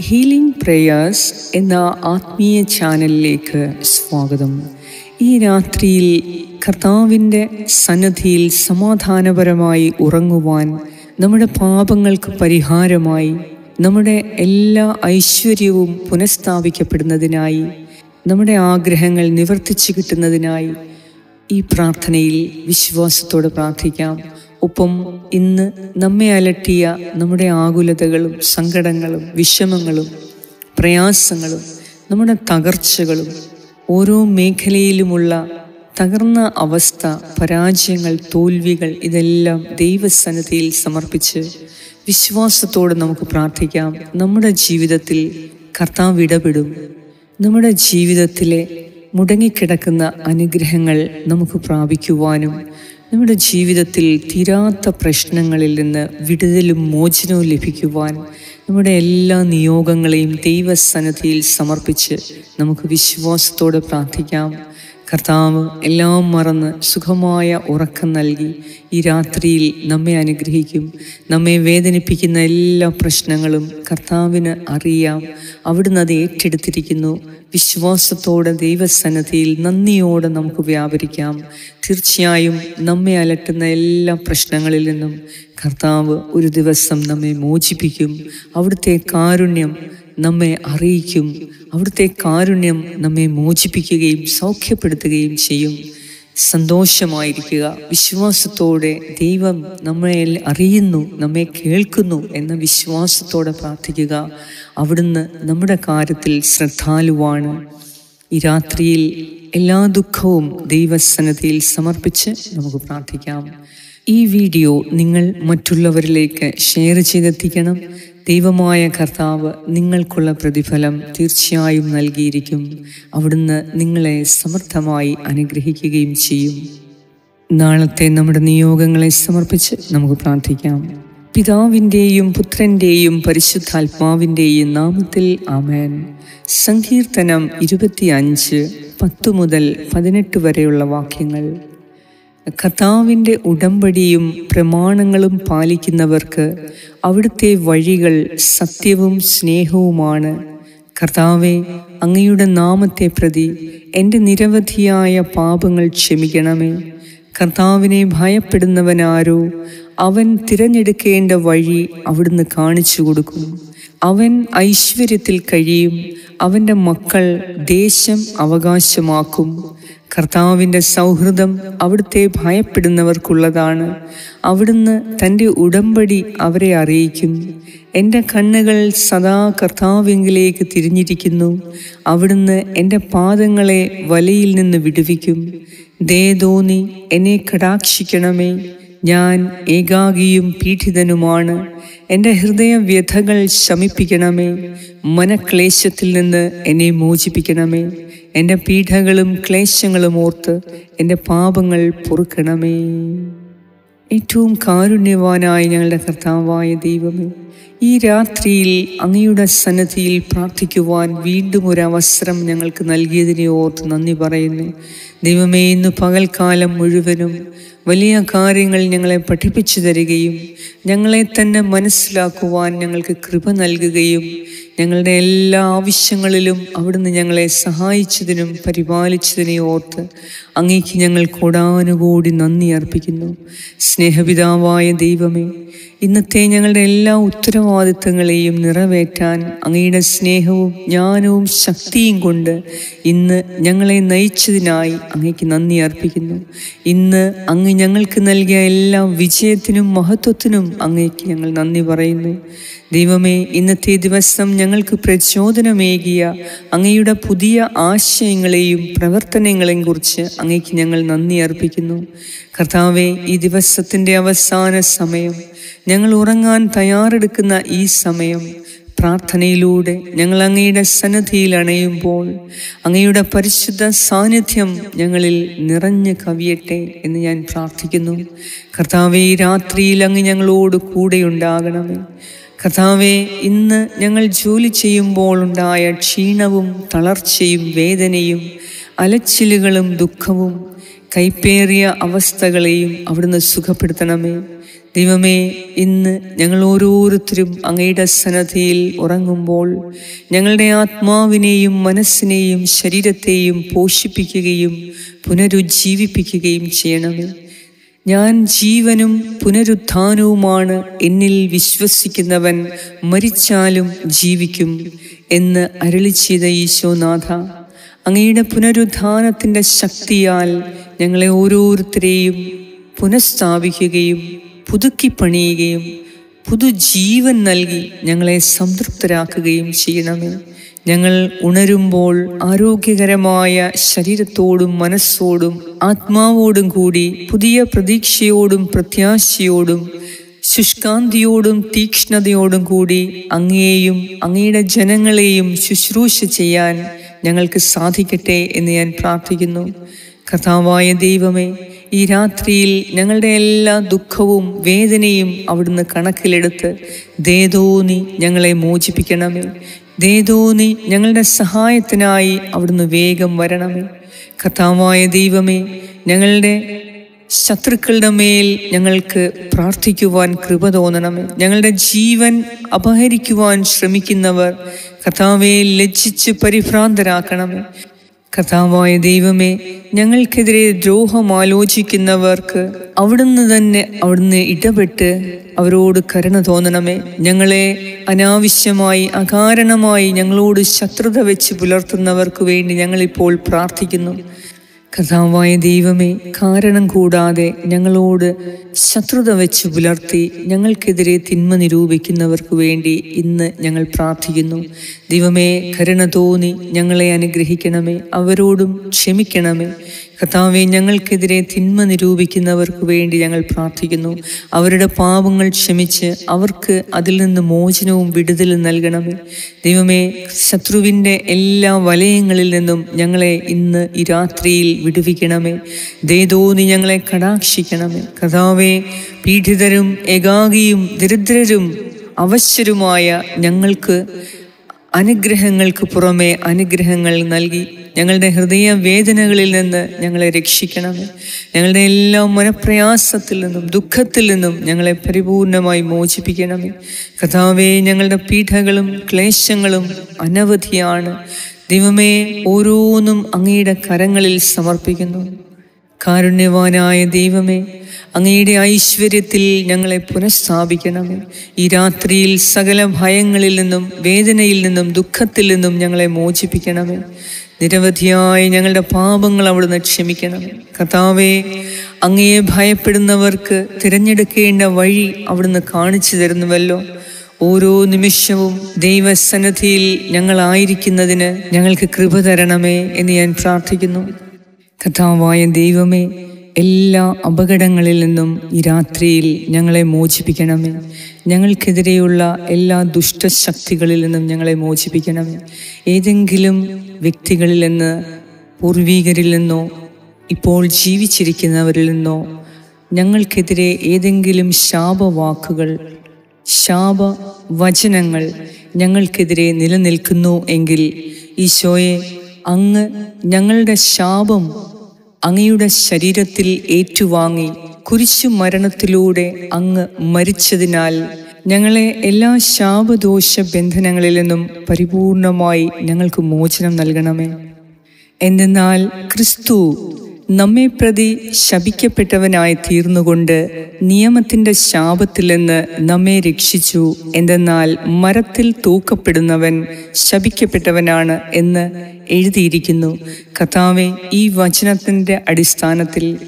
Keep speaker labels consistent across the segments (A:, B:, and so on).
A: Healing prayers എന്ന ആത്മീയ ചാനലിലേക്ക് സ്വാഗതം. ഈ രാത്രിയിൽ കർത്താവിന്റെ സന്നദ്ധിയിൽ സമാധാനപരമായി ഉറങ്ങുവാൻ നമ്മുടെ പാപങ്ങൾക്ക് പരിഹാരമായി നമ്മുടെ എല്ലാ ഐശ്വര്യവും പുനഃസ്ഥാപിക്കപ്പെടുന്നതിനായി നമ്മുടെ ആഗ്രഹങ്ങൾ നിവർത്തിച്ചു കിട്ടുന്നതിനായി ഈ പ്രാർത്ഥനയിൽ വിശ്വാസത്തോടെ പ്രാർത്ഥിക്കാം. ഒപ്പം ഇന്ന് നമ്മെ അലട്ടിയ നമ്മുടെ ആകുലതകളും സങ്കടങ്ങളും വിഷമങ്ങളും പ്രയാസങ്ങളും നമ്മുടെ തകർച്ചകളും ഓരോ മേഖലയിലുമുള്ള തകർന്ന അവസ്ഥ പരാജയങ്ങൾ തോൽവികൾ ഇതെല്ലാം ദൈവസന്നദ്ധിയിൽ സമർപ്പിച്ച് വിശ്വാസത്തോടെ നമുക്ക് പ്രാർത്ഥിക്കാം. നമ്മുടെ ജീവിതത്തിൽ കർത്താവ് ഇടപെടും. നമ്മുടെ ജീവിതത്തിലെ മുടങ്ങിക്കിടക്കുന്ന അനുഗ്രഹങ്ങൾ നമുക്ക് പ്രാപിക്കുവാനും നമ്മുടെ ജീവിതത്തിൽ തീരാത്ത പ്രശ്നങ്ങളിൽ നിന്ന് വിടുതലും മോചനവും ലഭിക്കുവാൻ നമ്മുടെ എല്ലാ നിയോഗങ്ങളെയും ദൈവസന്നദ്ധിയിൽ സമർപ്പിച്ച് നമുക്ക് വിശ്വാസത്തോടെ പ്രാർത്ഥിക്കാം. കർത്താവ് എല്ലാം മറന്ന് സുഖമായ ഉറക്കം നൽകി ഈ രാത്രിയിൽ നമ്മെ അനുഗ്രഹിക്കും. നമ്മെ വേദനിപ്പിക്കുന്ന എല്ലാ പ്രശ്നങ്ങളും കർത്താവിന് അറിയാം. അവിടുന്ന് അത് ഏറ്റെടുത്തിരിക്കുന്നു. വിശ്വാസത്തോടെ ദൈവസന്നദ്ധിയിൽ നന്ദിയോടെ നമുക്ക് വ്യാപരിക്കാം. തീർച്ചയായും നമ്മെ അലട്ടുന്ന എല്ലാ പ്രശ്നങ്ങളിൽ നിന്നും കർത്താവ് ഒരു ദിവസം നമ്മെ മോചിപ്പിക്കും. അവിടുത്തെ കാരുണ്യം നമ്മെ അറിയിക്കും. അവിടുത്തെ കാരുണ്യം നമ്മെ മോചിപ്പിക്കുകയും സൗഖ്യപ്പെടുത്തുകയും ചെയ്യും. സന്തോഷമായിരിക്കുക. വിശ്വാസത്തോടെ ദൈവം നമ്മെ അറിയുന്നു നമ്മെ കേൾക്കുന്നു എന്ന വിശ്വാസത്തോടെ പ്രാർത്ഥിക്കുക. അവിടുന്ന് നമ്മുടെ കാര്യത്തിൽ ശ്രദ്ധാലുവാണ്. ഈ രാത്രിയിൽ എല്ലാ ദുഃഖവും ദൈവസന്നദ്ധിയിൽ സമർപ്പിച്ച് നമുക്ക് പ്രാർത്ഥിക്കാം. ഈ വീഡിയോ നിങ്ങൾ മറ്റുള്ളവരിലേക്ക് ഷെയർ ചെയ്തെത്തിക്കണം. ദൈവമായ കർത്താവ് നിങ്ങൾക്കുള്ള പ്രതിഫലം തീർച്ചയായും നൽകിയിരിക്കും. അവിടുന്ന് നിങ്ങളെ സമർത്ഥമായി അനുഗ്രഹിക്കുകയും ചെയ്യും. നാളത്തെ നമ്മുടെ നിയോഗങ്ങളെ സമർപ്പിച്ച് നമുക്ക് പ്രാർത്ഥിക്കാം. പിതാവിന്റെയും പുത്രന്റെയും പരിശുദ്ധാത്മാവിന്റെയും നാമത്തിൽ ആമേൻ. സങ്കീർത്തനം ഇരുപത്തിയഞ്ച് പത്തു മുതൽ പതിനെട്ട് വരെയുള്ള വാക്യങ്ങൾ. കർത്താവിന്റെ ഉടമ്പടിയും പ്രമാണങ്ങളും പാലിക്കുന്നവർക്ക് അവിടുത്തെ വഴികൾ സത്യവും സ്നേഹവുമാണ്. കർത്താവെ അങ്ങയുടെ നാമത്തെ പ്രതി എന്റെ നിരവധിയായ പാപങ്ങൾ ക്ഷമിക്കണമേ. കർത്താവിനെ ഭയപ്പെടുന്നവനാരോ അവൻ തിരഞ്ഞെടുക്കേണ്ട വഴി അവിടുന്ന് കാണിച്ചു കൊടുക്കും. അവൻ ഐശ്വര്യത്തിൽ കഴിയും അവന്റെ മക്കൾ ദേശം അവകാശമാക്കും. കർത്താവിന്റെ സൗഹൃദം അവിടുത്തെ ഭയപ്പെടുന്നവർക്കുള്ളതാണ്. അവിടുന്ന് തന്റെ ഉടമ്പടി അവരെ അറിയിക്കും. എന്റെ കണ്ണുകൾ സദാ കർത്താവിങ്കിലേക്ക് തിരിഞ്ഞിരിക്കുന്നു. അവിടുന്ന് എന്റെ പാദങ്ങളെ വലയിൽ നിന്ന് വിടുവിക്കും. ദേ തോന്നി എന്നെ കടാക്ഷിക്കണമേ. ഞാൻ ഏകാഗിയും പീഡിതനുമാണ്. എന്റെ ഹൃദയ വ്യഥകൾ ശമിപ്പിക്കണമേ. മനക്ലേശത്തിൽ നിന്ന് എന്നെ മോചിപ്പിക്കണമേ. എന്റെ പീഠകളും ക്ലേശങ്ങളും ഓർത്ത് എന്റെ പാപങ്ങൾ പൊറുക്കണമേ. ഏറ്റവും കാരുണ്യവാനായ ഞങ്ങളുടെ കർത്താവായ ദൈവമേ ഈ രാത്രിയിൽ അങ്ങയുടെ സന്നദ്ധിയിൽ പ്രാർത്ഥിക്കുവാൻ വീണ്ടും ഒരു അവസരം ഞങ്ങൾക്ക് നൽകിയതിനെ ഓർത്ത് നന്ദി പറയുന്നു. ദൈവമേ ഇന്ന് പകൽക്കാലം മുഴുവനും വലിയ കാര്യങ്ങൾ ഞങ്ങളെ പഠിപ്പിച്ചു തരികയും ഞങ്ങളെ തന്നെ മനസ്സിലാക്കുവാൻ ഞങ്ങൾക്ക് കൃപ നൽകുകയും ഞങ്ങളുടെ എല്ലാ ആവശ്യങ്ങളിലും അവിടുന്ന് ഞങ്ങളെ സഹായിച്ചതിനും പരിപാലിച്ചതിനെ ഓർത്ത് അങ്ങേക്ക് ഞങ്ങൾ കൂടാനുകൂടി നന്ദി അർപ്പിക്കുന്നു. സ്നേഹപിതാവായ ദൈവമേ ഇന്നത്തെ ഞങ്ങളുടെ എല്ലാ ഉത്തരവാദിത്തങ്ങളെയും നിറവേറ്റാൻ അങ്ങയുടെ സ്നേഹവും ജ്ഞാനവും ശക്തിയും കൊണ്ട് ഇന്ന് ഞങ്ങളെ നയിച്ചതിനായി അങ്ങേക്ക് നന്ദി അർപ്പിക്കുന്നു. ഇന്ന് അങ്ങ് ഞങ്ങൾക്ക് നൽകിയ എല്ലാ വിജയത്തിനും മഹത്വത്തിനും അങ്ങേക്ക് ഞങ്ങൾ നന്ദി പറയുന്നു. ദൈവമേ ഇന്നത്തെ ദിവസം ഞങ്ങൾക്ക് പ്രചോദനമേകിയ അങ്ങയുടെ പുതിയ ആശയങ്ങളെയും പ്രവർത്തനങ്ങളെയും കുറിച്ച് അങ്ങേക്ക് ഞങ്ങൾ നന്ദി അർപ്പിക്കുന്നു. കർത്താവെ ഈ ദിവസത്തിന്റെ അവസാന സമയം ഞങ്ങൾ ഉറങ്ങാൻ തയ്യാറെടുക്കുന്ന ഈ സമയം പ്രാർത്ഥനയിലൂടെ ഞങ്ങൾ അങ്ങയുടെ സന്നദ്ധിയിൽ അണയുമ്പോൾ അങ്ങയുടെ പരിശുദ്ധ സാന്നിധ്യം ഞങ്ങളിൽ നിറഞ്ഞു കവിയട്ടെ എന്ന് ഞാൻ പ്രാർത്ഥിക്കുന്നു. കർത്താവെ രാത്രിയിൽ അങ്ങ് ഞങ്ങളോട് കൂടെയുണ്ടാകണമേ കർത്താവെ ഇന്ന് ഞങ്ങൾ ജോലി ചെയ്യുമ്പോൾ ഉണ്ടായ ക്ഷീണവും തളർച്ചയും വേദനയും അലച്ചിലുകളും ദുഃഖവും കൈപ്പേറിയ അവസ്ഥകളെയും അവിടുന്ന് സുഖപ്പെടുത്തണമേ. ദൈവമേ ഇന്ന് ഞങ്ങൾ ഓരോരുത്തരും അങ്ങയുടെ സന്നദ്ധിയിൽ ഉറങ്ങുമ്പോൾ ഞങ്ങളുടെ ആത്മാവിനെയും മനസ്സിനെയും ശരീരത്തെയും പോഷിപ്പിക്കുകയും പുനരുജ്ജീവിപ്പിക്കുകയും ചെയ്യണമേ. ഞാൻ ജീവനും പുനരുത്ഥാനവുമാണ് എന്നിൽ വിശ്വസിക്കുന്നവൻ മരിച്ചാലും ജീവിക്കും എന്ന് അരളി ചെയ്ത ഈശോനാഥ അങ്ങയുടെ പുനരുത്ഥാനത്തിന്റെ ശക്തിയാൽ ഞങ്ങളെ ഓരോരുത്തരെയും പുനഃസ്ഥാപിക്കുകയും പുതുക്കി പണിയുകയും പുതുജീവൻ നൽകി ഞങ്ങളെ സംതൃപ്തരാക്കുകയും ചെയ്യണമേ. ഞങ്ങൾ ഉണരുമ്പോൾ ആരോഗ്യകരമായ ശരീരത്തോടും മനസ്സോടും ആത്മാവോടും കൂടി പുതിയ പ്രതീക്ഷയോടും പ്രത്യാശയോടും ശുഷ്കാന്തിയോടും തീക്ഷ്ണതയോടും കൂടി അങ്ങയെയും അങ്ങയുടെ ജനങ്ങളെയും ശുശ്രൂഷ ചെയ്യാൻ ഞങ്ങൾക്ക് സാധിക്കട്ടെ എന്ന് ഞാൻ പ്രാർത്ഥിക്കുന്നു. കഥാവായ ദൈവമേ ഈ രാത്രിയിൽ ഞങ്ങളുടെ എല്ലാ ദുഃഖവും വേദനയും അവിടുന്ന് കണക്കിലെടുത്ത് ദേതോനി ഞങ്ങളെ മോചിപ്പിക്കണമേ. ദേതോനി ഞങ്ങളുടെ സഹായത്തിനായി അവിടുന്ന് വേഗം വരണമേ. കഥാവായ ദൈവമേ ഞങ്ങളുടെ ശത്രുക്കളുടെ മേൽ ഞങ്ങൾക്ക് പ്രാർത്ഥിക്കുവാൻ കൃപ തോന്നണമേ. ഞങ്ങളുടെ ജീവൻ അപഹരിക്കുവാൻ ശ്രമിക്കുന്നവർ കഥാവെ ലജ്ജിച്ച് പരിഭ്രാന്തരാക്കണമേ. കഥാവായ ദൈവമേ ഞങ്ങൾക്കെതിരെ ദ്രോഹം ആലോചിക്കുന്നവർക്ക് അവിടുന്ന് തന്നെ അവിടുന്ന് ഇടപെട്ട് അവരോട് കരുണ തോന്നണമേ. ഞങ്ങളെ അനാവശ്യമായി അകാരണമായി ഞങ്ങളോട് ശത്രുത വെച്ച് പുലർത്തുന്നവർക്ക് വേണ്ടി ഞങ്ങളിപ്പോൾ പ്രാർത്ഥിക്കുന്നു. കഥാവായ ദൈവമേ കാരണം കൂടാതെ ഞങ്ങളോട് ശത്രുത വെച്ച് പുലർത്തി ഞങ്ങൾക്കെതിരെ തിന്മ നിരൂപിക്കുന്നവർക്ക് വേണ്ടി ഇന്ന് ഞങ്ങൾ പ്രാർത്ഥിക്കുന്നു. ദൈവമേ കരുണ തോന്നി ഞങ്ങളെ അനുഗ്രഹിക്കണമേ അവരോടും ക്ഷമിക്കണമേ. കർത്താവെ ഞങ്ങൾക്കെതിരെ തിന്മ നിരൂപിക്കുന്നവർക്ക് വേണ്ടി ഞങ്ങൾ പ്രാർത്ഥിക്കുന്നു. അവരുടെ പാപങ്ങൾ ക്ഷമിച്ച് അവർക്ക് അതിൽ നിന്ന് മോചനവും വിടുതലും നൽകണമേ. ദൈവമേ ശത്രുവിന്റെ എല്ലാ വലയങ്ങളിൽ നിന്നും ഞങ്ങളെ ഇന്ന് ഈ രാത്രിയിൽ വിടുവിക്കണമേ. ദേദോനി ഞങ്ങളെ കടാക്ഷിക്കണമേ. കഥാവെ പീഡിതരും ഏകാഗിയും ദരിദ്രരും അവശ്യരുമായ ഞങ്ങൾക്ക് അനുഗ്രഹങ്ങൾക്ക് പുറമെ അനുഗ്രഹങ്ങൾ നൽകി ഞങ്ങളുടെ ഹൃദയ വേദനകളിൽ നിന്ന് ഞങ്ങളെ രക്ഷിക്കണമേ. ഞങ്ങളുടെ എല്ലാ മനപ്രയാസത്തിൽ നിന്നും ദുഃഖത്തിൽ നിന്നും ഞങ്ങളെ പരിപൂർണമായി മോചിപ്പിക്കണമേ. കഥാവേ ഞങ്ങളുടെ പീഠകളും ക്ലേശങ്ങളും അനവധിയാണ്. ദൈവമേ ഓരോന്നും അങ്ങയുടെ കരങ്ങളിൽ സമർപ്പിക്കുന്നു. കാരുണ്യവാനായ ദൈവമേ അങ്ങയുടെ ഐശ്വര്യത്തിൽ ഞങ്ങളെ പുനഃസ്ഥാപിക്കണമേ. ഈ രാത്രിയിൽ സകല ഭയങ്ങളിൽ നിന്നും വേദനയിൽ നിന്നും ദുഃഖത്തിൽ നിന്നും ഞങ്ങളെ മോചിപ്പിക്കണമേ. നിരവധിയായ ഞങ്ങളുടെ പാപങ്ങൾ അവിടുന്ന് ക്ഷമിക്കണം കഥാവേ അങ്ങയെ ഭയപ്പെടുന്നവർക്ക് തിരഞ്ഞെടുക്കേണ്ട വഴി അവിടുന്ന് കാണിച്ചു തരുന്നുവല്ലോ. ഓരോ നിമിഷവും ദൈവസന്നദ്ധിയിൽ ഞങ്ങളായിരിക്കുന്നതിന് ഞങ്ങൾക്ക് കൃപ തരണമേ എന്ന് ഞാൻ പ്രാർത്ഥിക്കുന്നു. കഥാവായ ദൈവമേ എല്ലാ അപകടങ്ങളിൽ നിന്നും ഈ രാത്രിയിൽ ഞങ്ങളെ മോചിപ്പിക്കണമേ. ഞങ്ങൾക്കെതിരെയുള്ള എല്ലാ ദുഷ്ടശക്തികളിൽ നിന്നും ഞങ്ങളെ മോചിപ്പിക്കണമേ. ഏതെങ്കിലും വ്യക്തികളിൽ നിന്ന് പൂർവീകരിൽ നിന്നോ ഇപ്പോൾ ജീവിച്ചിരിക്കുന്നവരിൽ നിന്നോ ഞങ്ങൾക്കെതിരെ ഏതെങ്കിലും ശാപവാക്കുകൾ ശാപ വചനങ്ങൾ ഞങ്ങൾക്കെതിരെ നിലനിൽക്കുന്നു എങ്കിൽ ഈശോയെ അങ്ങ് ഞങ്ങളുടെ ശാപം അങ്ങയുടെ ശരീരത്തിൽ ഏറ്റുവാങ്ങി കുരിശു മരണത്തിലൂടെ അങ്ങ് മരിച്ചതിനാൽ ഞങ്ങളെ എല്ലാ ശാപദോഷ ബന്ധനങ്ങളിൽ നിന്നും പരിപൂർണമായി ഞങ്ങൾക്ക് മോചനം നൽകണമേ. എന്തെന്നാൽ ക്രിസ്തു നമ്മെ പ്രതി ശപിക്കപ്പെട്ടവനായി തീർന്നുകൊണ്ട് നിയമത്തിന്റെ ശാപത്തിൽ നിന്ന് നമ്മെ രക്ഷിച്ചു. എന്തെന്നാൽ മരത്തിൽ തൂക്കപ്പെടുന്നവൻ ശപിക്കപ്പെട്ടവനാണ് എന്ന് എഴുതിയിരിക്കുന്നു. കഥാവെ ഈ വചനത്തിന്റെ അടിസ്ഥാനത്തിൽ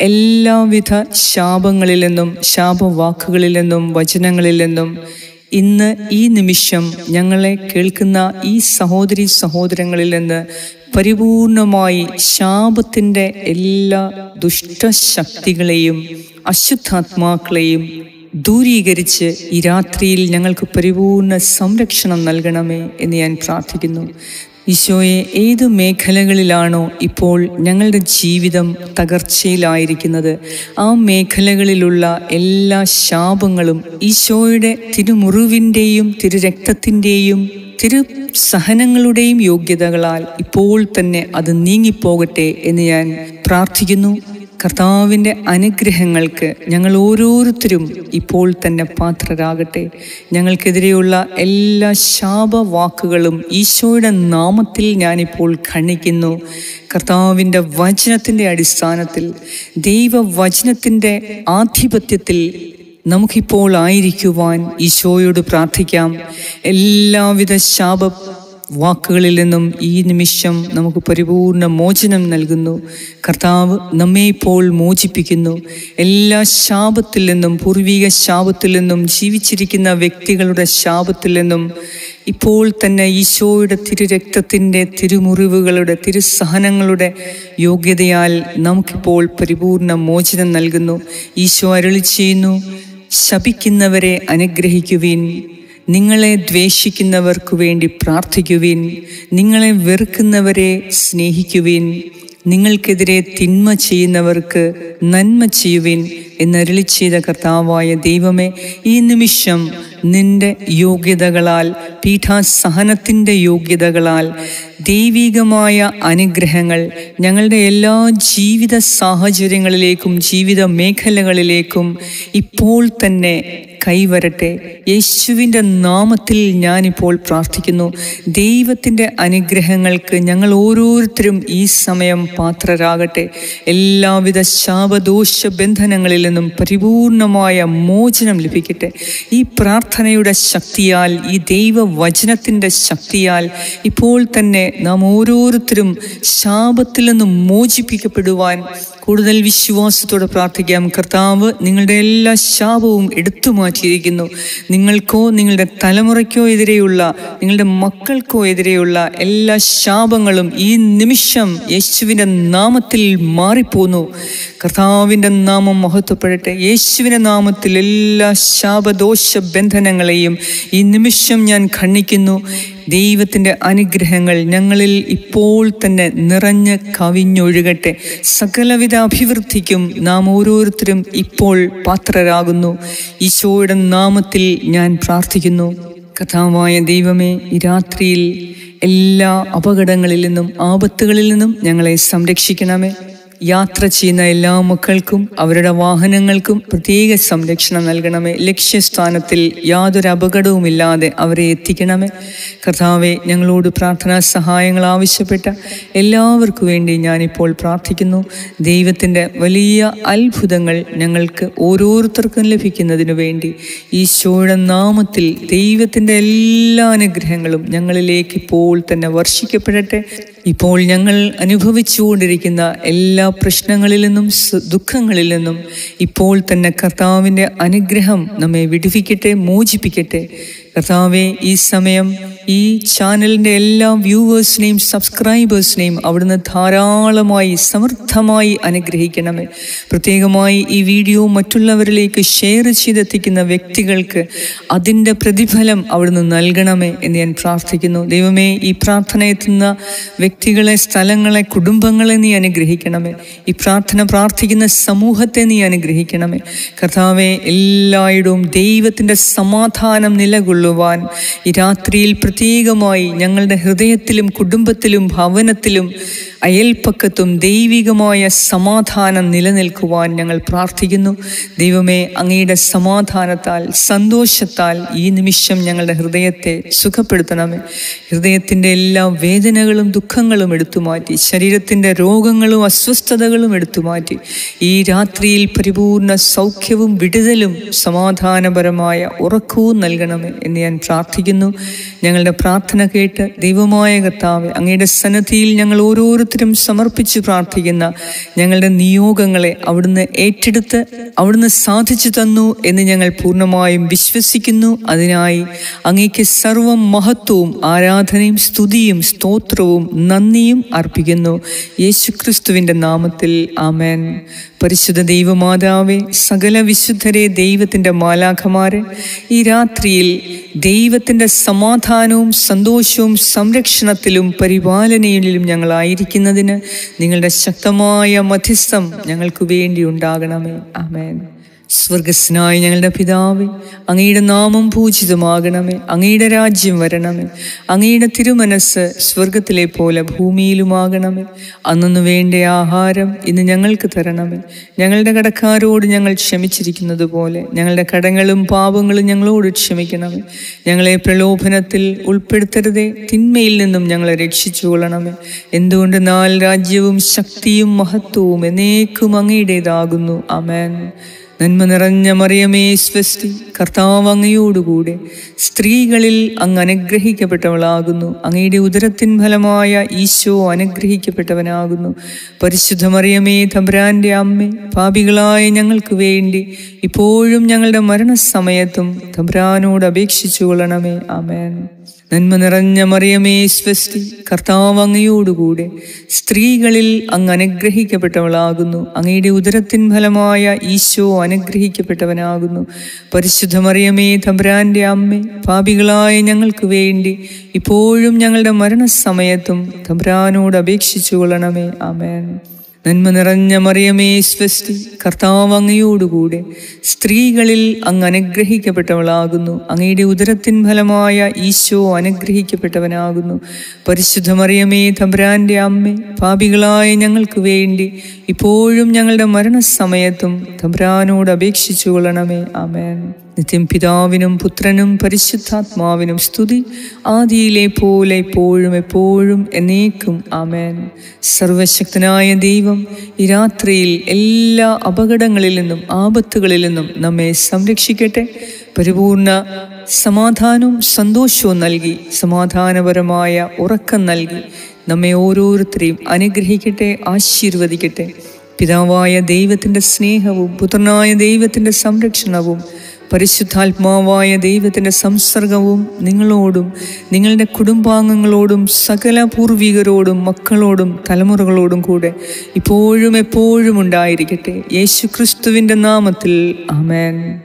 A: എല്ലാവിധ ശാപങ്ങളിൽ നിന്നും ശാപവാക്കുകളിൽ നിന്നും വചനങ്ങളിൽ നിന്നും ഇന്ന് ഈ നിമിഷം ഞങ്ങളെ കേൾക്കുന്ന ഈ സഹോദരി സഹോദരങ്ങളിൽ നിന്ന് പരിപൂർണമായി ശാപത്തിന്റെ എല്ലാ ദുഷ്ടശക്തികളെയും അശുദ്ധാത്മാക്കളെയും ദൂരീകരിച്ച് ഈ രാത്രിയിൽ ഞങ്ങൾക്ക് പരിപൂർണ സംരക്ഷണം നൽകണമേ എന്ന് ഞാൻ പ്രാർത്ഥിക്കുന്നു. ഈശോയെ ഏത് മേഖലകളിലാണോ ഇപ്പോൾ ഞങ്ങളുടെ ജീവിതം തകർച്ചയിലായിരിക്കുന്നത് ആ മേഖലകളിലുള്ള എല്ലാ ശാപങ്ങളും ഈശോയുടെ തിരുമുറിവിന്റെയും തിരുരക്തത്തിന്റെയും തിരു സഹനങ്ങളുടെയും യോഗ്യതകളാൽ ഇപ്പോൾ തന്നെ അത് നീങ്ങിപ്പോകട്ടെ എന്ന് ഞാൻ പ്രാർത്ഥിക്കുന്നു. കർത്താവിന്റെ അനുഗ്രഹങ്ങൾക്ക് ഞങ്ങൾ ഓരോരുത്തരും ഇപ്പോൾ തന്നെ പാത്രരാകട്ടെ. ഞങ്ങൾക്കെതിരെയുള്ള എല്ലാ ശാപവാക്കുകളും ഈശോയുടെ നാമത്തിൽ ഞാനിപ്പോൾ ഖണിക്കുന്നു കർത്താവിന്റെ വചനത്തിന്റെ അടിസ്ഥാനത്തിൽ ദൈവവചനത്തിന്റെ ആധിപത്യത്തിൽ നമുക്കിപ്പോൾ ആയിരിക്കുവാൻ ഈശോയോട് പ്രാർത്ഥിക്കാം. എല്ലാവിധ ശാപ വാക്കുകളിൽ നിന്നും ഈ നിമിഷം നമുക്ക് പരിപൂർണ മോചനം നൽകുന്നു. കർത്താവ് നമ്മെ ഇപ്പോൾ മോചിപ്പിക്കുന്നു. എല്ലാ ശാപത്തിൽ നിന്നും പൂർവിക ശാപത്തിൽ നിന്നും ജീവിച്ചിരിക്കുന്ന വ്യക്തികളുടെ ശാപത്തിൽ നിന്നും ഇപ്പോൾ തന്നെ ഈശോയുടെ തിരുരക്തത്തിന്റെ തിരുമുറിവുകളുടെ തിരുസഹനങ്ങളുടെ യോഗ്യതയാൽ നമുക്കിപ്പോൾ പരിപൂർണ മോചനം നൽകുന്നു. ഈശോ അരുളി ചെയ്യുന്നു ശപിക്കുന്നവരെ അനുഗ്രഹിക്കുവിൻ. നിങ്ങളെ ദ്വേഷിക്കുന്നവർക്കു വേണ്ടി പ്രാർത്ഥിക്കുവിൻ. നിങ്ങളെ വെറുക്കുന്നവരെ സ്നേഹിക്കുവിൻ. നിങ്ങൾക്കെതിരെ തിന്മ ചെയ്യുന്നവർക്ക് നന്മ ചെയ്യുവിൻ എന്നരുളി ചെയ്ത കർത്താവായ ദൈവമേ ഈ നിമിഷം നിന്റെ യോഗ്യതകളാൽ പീഠാസഹനത്തിന്റെ യോഗ്യതകളാൽ ദൈവികമായ അനുഗ്രഹങ്ങൾ ഞങ്ങളുടെ എല്ലാ ജീവിത സാഹചര്യങ്ങളിലേക്കും ജീവിത മേഖലകളിലേക്കും ഇപ്പോൾ തന്നെ കൈവരട്ടെ. യേശുവിന്റെ നാമത്തിൽ ഞാനിപ്പോൾ പ്രാർത്ഥിക്കുന്നു. ദൈവത്തിന്റെ അനുഗ്രഹങ്ങൾക്ക് ഞങ്ങൾ ഓരോരുത്തരും ഈ സമയം പാത്രരാകട്ടെ. എല്ലാവിധ ശാപദോഷ ബന്ധനങ്ങളിൽ നിന്നും പരിപൂർണമായ മോചനം ലഭിക്കട്ടെ. ഈ പ്രാർത്ഥനയുടെ ശക്തിയാൽ ഈ ദൈവവചനത്തിന്റെ ശക്തിയാൽ ഇപ്പോൾ തന്നെ നാം ഓരോരുത്തരും ശാപത്തിൽ നിന്നും മോചിപ്പിക്കപ്പെടുവാൻ കൂടുതൽ വിശ്വാസത്തോടെ പ്രാർത്ഥിക്കാം. കർത്താവ് നിങ്ങളുടെ എല്ലാ ശാപവും എടുത്തു മാറ്റിയിരിക്കുന്നു. നിങ്ങൾക്കോ നിങ്ങളുടെ തലമുറയ്ക്കോ എതിരെയുള്ള നിങ്ങളുടെ മക്കൾക്കോ എതിരെയുള്ള എല്ലാ ശാപങ്ങളും ഈ നിമിഷം യേശുവിന്റെ നാമത്തിൽ മാറിപ്പോന്നു. കർത്താവിന്റെ നാമം മഹത്വപ്പെടട്ടെ. യേശുവിന്റെ നാമത്തിൽ എല്ലാ ശാപദോഷ ബന്ധനങ്ങളെയും ഈ നിമിഷം ഞാൻ ഖണ്ഡിക്കുന്നു. ദൈവത്തിന്റെ അനുഗ്രഹങ്ങൾ ഞങ്ങളിൽ ഇപ്പോൾ തന്നെ നിറഞ്ഞ് കവിഞ്ഞൊഴുകട്ടെ. സകലവിധ അഭിവൃദ്ധിക്കും നാം ഓരോരുത്തരും ഇപ്പോൾ പാത്രരാകുന്നു. ഈശോയുടെ നാമത്തിൽ ഞാൻ പ്രാർത്ഥിക്കുന്നു. കഥാവായ ദൈവമേ ഈ രാത്രിയിൽ എല്ലാ അപകടങ്ങളിൽ നിന്നും ആപത്തുകളിൽ നിന്നും ഞങ്ങളെ സംരക്ഷിക്കണമേ. യാത്ര ചെയ്യുന്ന എല്ലാ മക്കൾക്കും അവരുടെ വാഹനങ്ങൾക്കും പ്രത്യേക സംരക്ഷണം നൽകണമേ. ലക്ഷ്യസ്ഥാനത്തിൽ യാതൊരു അപകടവുമില്ലാതെ അവരെ എത്തിക്കണമേ. കർത്താവെ ഞങ്ങളോട് പ്രാർത്ഥനാ സഹായങ്ങൾ ആവശ്യപ്പെട്ട എല്ലാവർക്കും വേണ്ടി ഞാനിപ്പോൾ പ്രാർത്ഥിക്കുന്നു. ദൈവത്തിന്റെ വലിയ അത്ഭുതങ്ങൾ ഞങ്ങൾക്ക് ഓരോരുത്തർക്കും ലഭിക്കുന്നതിനു വേണ്ടി ഈശോയുടെ നാമത്തിൽ ദൈവത്തിന്റെ എല്ലാ അനുഗ്രഹങ്ങളും ഞങ്ങളിലേക്ക് ഇപ്പോൾ തന്നെ വർഷിക്കപ്പെടട്ടെ. ഇപ്പോൾ ഞങ്ങൾ അനുഭവിച്ചുകൊണ്ടിരിക്കുന്ന എല്ലാ പ്രശ്നങ്ങളിൽ നിന്നും ദുഃഖങ്ങളിൽ നിന്നും ഇപ്പോൾ തന്നെ കർത്താവിന്റെ അനുഗ്രഹം നമ്മെ വിടുവിക്കട്ടെ മോചിപ്പിക്കട്ടെ. കർത്താവെ ഈ സമയം ഈ ചാനലിന്റെ എല്ലാ വ്യൂവേഴ്സിനെയും സബ്സ്ക്രൈബേഴ്സിനെയും അവിടുന്ന് ധാരാളമായി സമൃദ്ധമായി അനുഗ്രഹിക്കണമേ. പ്രത്യേകമായി ഈ വീഡിയോ മറ്റുള്ളവരിലേക്ക് ഷെയർ ചെയ്തെത്തിക്കുന്ന വ്യക്തികൾക്ക് അതിന്റെ പ്രതിഫലം അവിടുന്ന് നൽകണമേ എന്ന് ഞാൻ പ്രാർത്ഥിക്കുന്നു. ദൈവമേ ഈ പ്രാർത്ഥന എത്തുന്ന വ്യക്തികളെ സ്ഥലങ്ങളെ കുടുംബങ്ങളെ നീ അനുഗ്രഹിക്കണമേ. ഈ പ്രാർത്ഥന പ്രാർത്ഥിക്കുന്ന സമൂഹത്തെ നീ അനുഗ്രഹിക്കണമേ. കർത്താവെ എല്ലായിടവും ദൈവത്തിന്റെ സമാധാനം നിലകൊള്ളുവാൻ ഈ രാത്രിയിൽ പ്രത്യേകമായി ഞങ്ങളുടെ ഹൃദയത്തിലും കുടുംബത്തിലും ഭവനത്തിലും അയൽപ്പക്കത്തും ദൈവികമായ സമാധാനം നിലനിൽക്കുവാൻ ഞങ്ങൾ പ്രാർത്ഥിക്കുന്നു. ദൈവമേ അങ്ങയുടെ സമാധാനത്താൽ സന്തോഷത്താൽ ഈ നിമിഷം ഞങ്ങളുടെ ഹൃദയത്തെ സുഖപ്പെടുത്തണമേ. ഹൃദയത്തിന്റെ എല്ലാ വേദനകളും ദുഃഖങ്ങളും എടുത്തു മാറ്റി ശരീരത്തിന്റെ രോഗങ്ങളും അസ്വസ്ഥതകളും എടുത്തു മാറ്റി ഈ രാത്രിയിൽ പരിപൂർണ സൗഖ്യവും വിടുതലും സമാധാനപരമായ ഉറക്കവും നൽകണമേ എന്ന് ഞാൻ പ്രാർത്ഥിക്കുന്നു. ഞങ്ങളുടെ പ്രാർത്ഥന കേട്ട് ദൈവമായ കർത്താവ് അങ്ങയുടെ സന്നദ്ധിയിൽ ഞങ്ങൾ ഓരോരുത്തരും സമർപ്പിച്ച് പ്രാർത്ഥിക്കുന്ന ഞങ്ങളുടെ നിയോഗങ്ങളെ അവിടുന്ന് ഏറ്റെടുത്ത് അവിടുന്ന് സാധിച്ചു തന്നു എന്ന് ഞങ്ങൾ പൂർണമായും വിശ്വസിക്കുന്നു. അതിനായി അങ്ങേക്ക് സർവം മഹത്വവും ആരാധനയും സ്തുതിയും സ്തോത്രവും നന്ദിയും അർപ്പിക്കുന്നു. യേശുക്രിസ്തുവിന്റെ നാമത്തിൽ ആമേൻ. പരിശുദ്ധ ദൈവമാതാവെ സകല വിശുദ്ധരെ ദൈവത്തിന്റെ മാലാഖമാരെ ഈ രാത്രിയിൽ ദൈവത്തിന്റെ സമാധാനവും സന്തോഷവും സംരക്ഷണത്തിലും പരിപാലനയിലും ഞങ്ങളായിരിക്കുന്നതിന് നിങ്ങളുടെ ശക്തമായ മധ്യസ്ഥം ഞങ്ങൾക്ക് വേണ്ടി ഉണ്ടാകണമേ. ആമേൻ. സ്വർഗസ്നായ ഞങ്ങളുടെ പിതാവേ അങ്ങയുടെ നാമം പൂജിതമാകണമേ അങ്ങയുടെ രാജ്യം വരണമേ അങ്ങയുടെ തിരുമനസ് സ്വർഗത്തിലെ പോലെ ഭൂമിയിലുമാകണമേ. അന്നു വേണ്ട ആഹാരം ഇന്ന് ഞങ്ങൾക്ക് തരണമേ. ഞങ്ങളുടെ കടക്കാരോട് ഞങ്ങൾ ക്ഷമിച്ചിരിക്കുന്നത് പോലെ ഞങ്ങളുടെ കടങ്ങളും പാപങ്ങളും ഞങ്ങളോട് ക്ഷമിക്കണമേ. ഞങ്ങളെ പ്രലോഭനത്തിൽ ഉൾപ്പെടുത്തരുതേ തിന്മയിൽ നിന്നും ഞങ്ങളെ രക്ഷിച്ചു കൊള്ളണമേ എന്തുകൊണ്ട് നാൽ രാജ്യവും ശക്തിയും മഹത്വവും എന്നേക്കും അങ്ങയുടേതാകുന്നു. അമേൻ നന്മ നിറഞ്ഞ മറിയമേ സ്വസ്തി കർത്താവ് അങ്ങയോടുകൂടെ. സ്ത്രീകളിൽ അങ്ങ് അനുഗ്രഹിക്കപ്പെട്ടവളാകുന്നു. അങ്ങയുടെ ഉദരത്തിൻ ഫലമായ ഈശോ അനുഗ്രഹിക്കപ്പെട്ടവനാകുന്നു. പരിശുദ്ധ മറിയമേ തമ്പുരാന്റെ അമ്മ പാപികളായ ഞങ്ങൾക്ക് വേണ്ടി ഇപ്പോഴും ഞങ്ങളുടെ മരണസമയത്തും തമ്പുരാനോട് അപേക്ഷിച്ചു കൊള്ളണമേ ആമേൻ. നന്മ നിറഞ്ഞ മറിയമേ സ്വസ്തി കർത്താവ് അങ്ങയോടുകൂടെ. സ്ത്രീകളിൽ അങ്ങ് അനുഗ്രഹിക്കപ്പെട്ടവളാകുന്നു. അങ്ങയുടെ ഉദരത്തിൻ ഫലമായ ഈശോ അനുഗ്രഹിക്കപ്പെട്ടവനാകുന്നു. പരിശുദ്ധ മറിയമേ തമ്പുരാന്റെ അമ്മ പാപികളായ ഞങ്ങൾക്ക് വേണ്ടി ഇപ്പോഴും ഞങ്ങളുടെ മരണസമയത്തും തമ്പുരാനോട് അപേക്ഷിച്ചു കൊള്ളണമേ ആമേൻ. നന്മ നിറഞ്ഞ മറിയമേ സ്വസ്തി കർത്താവ് അങ്ങയോടുകൂടെ. സ്ത്രീകളിൽ അങ്ങ് അനുഗ്രഹിക്കപ്പെട്ടവളാകുന്നു. അങ്ങയുടെ ഉദരത്തിൻ ഫലമായ ഈശോ അനുഗ്രഹിക്കപ്പെട്ടവനാകുന്നു. പരിശുദ്ധ മറിയമേ തമ്പുരാന്റെ അമ്മ പാപികളായ ഞങ്ങൾക്ക് വേണ്ടി ഇപ്പോഴും ഞങ്ങളുടെ മരണസമയത്തും തമ്പുരാനോട് അപേക്ഷിച്ചു കൊള്ളണമേ ആമേൻ. നിത്യം പിതാവിനും പുത്രനും പരിശുദ്ധാത്മാവിനും സ്തുതി. ആദിയിലെ പോലെ എപ്പോഴും എപ്പോഴും എന്നേക്കും ആമേൻ. സർവശക്തനായ ദൈവം ഈ രാത്രിയിൽ എല്ലാ അപകടങ്ങളിൽ നിന്നും ആപത്തുകളിൽ നിന്നും നമ്മെ സംരക്ഷിക്കട്ടെ. പരിപൂർണ സമാധാനവും സന്തോഷവും നൽകി സമാധാനപരമായ ഉറക്കം നൽകി നമ്മെ ഓരോരുത്തരെയും അനുഗ്രഹിക്കട്ടെ ആശീർവദിക്കട്ടെ. പിതാവായ ദൈവത്തിന്റെ സ്നേഹവും പുത്രനായ ദൈവത്തിന്റെ സംരക്ഷണവും പരിശുദ്ധാത്മാവായ ദൈവത്തിന്റെ സംസർഗവും നിങ്ങളോടും നിങ്ങളുടെ കുടുംബാംഗങ്ങളോടും സകല പൂർവികരോടും മക്കളോടും തലമുറകളോടും കൂടെ ഇപ്പോഴും എപ്പോഴും ഉണ്ടായിരിക്കട്ടെ. യേശു ക്രിസ്തുവിന്റെ നാമത്തിൽ ആമേൻ.